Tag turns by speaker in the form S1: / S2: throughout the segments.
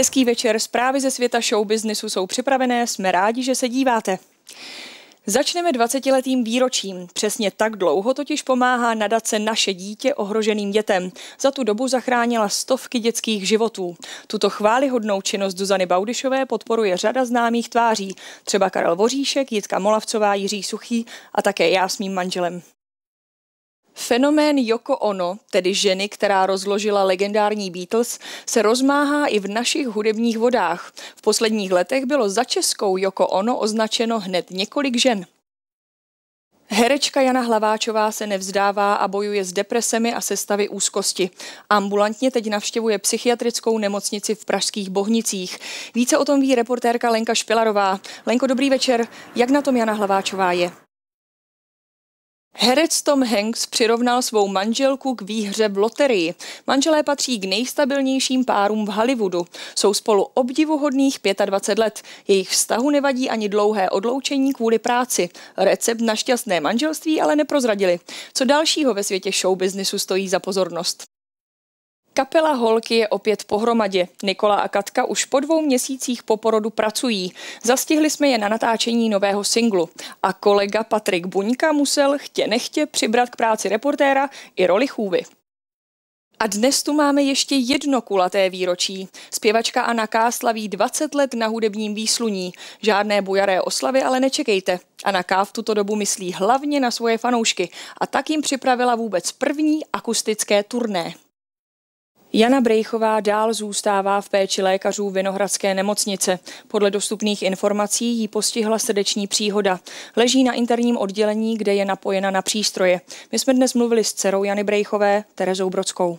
S1: Hezký večer, zprávy ze světa show businessu jsou připravené, jsme rádi, že se díváte. Začneme 20-letým výročím. Přesně tak dlouho totiž pomáhá nadace Naše dítě ohroženým dětem. Za tu dobu zachránila stovky dětských životů. Tuto chválihodnou činnost Zuzany Baudišové podporuje řada známých tváří, třeba Karel Voříšek, Jitka Molavcová, Jiří Suchý a také já s mým manželem. Fenomén Yoko Ono, tedy ženy, která rozložila legendární Beatles, se rozmáhá i v našich hudebních vodách. V posledních letech bylo za českou Yoko Ono označeno hned několik žen. Herečka Jana Hlaváčová se nevzdává a bojuje s depresemi a sestavy úzkosti. Ambulantně teď navštěvuje psychiatrickou nemocnici v pražských Bohnicích. Více o tom ví reportérka Lenka Špilarová. Lenko, dobrý večer. Jak na tom Jana Hlaváčová je? Herec Tom Hanks přirovnal svou manželku k výhře v loterii. Manželé patří k nejstabilnějším párům v Hollywoodu. Jsou spolu obdivuhodných 25 let. Jejich vztahu nevadí ani dlouhé odloučení kvůli práci. Recept na šťastné manželství ale neprozradili. Co dalšího ve světě showbiznisu stojí za pozornost? Kapela Holky je opět pohromadě. Nikola a Katka už po dvou měsících po porodu pracují. Zastihli jsme je na natáčení nového singlu. A kolega Patrik Buňka musel chtě nechtě přibrat k práci reportéra i roli chůvy. A dnes tu máme ještě jedno kulaté výročí. Zpěvačka Anna K. slaví 20 let na hudebním výsluní. Žádné bujaré oslavy ale nečekejte. Anna K. v tuto dobu myslí hlavně na svoje fanoušky a tak jim připravila vůbec první akustické turné. Jana Brejchová dál zůstává v péči lékařů Vinohradské nemocnice. Podle dostupných informací jí postihla srdeční příhoda. Leží na interním oddělení, kde je napojena na přístroje. My jsme dnes mluvili s dcerou Jany Brejchové, Terezou Brodskou.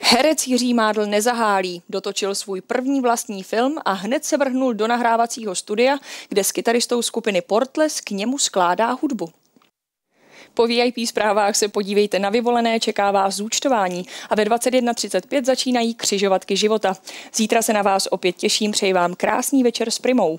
S1: Herec Jiří Mádl nezahálí, dotočil svůj první vlastní film a hned se vrhnul do nahrávacího studia, kde s kytaristou skupiny Portles k němu skládá hudbu. Po VIP zprávách se podívejte na vyvolené, čeká vás zúčtování a ve 21.35 začínají křižovatky života. Zítra se na vás opět těším, přeji vám krásný večer s Primou.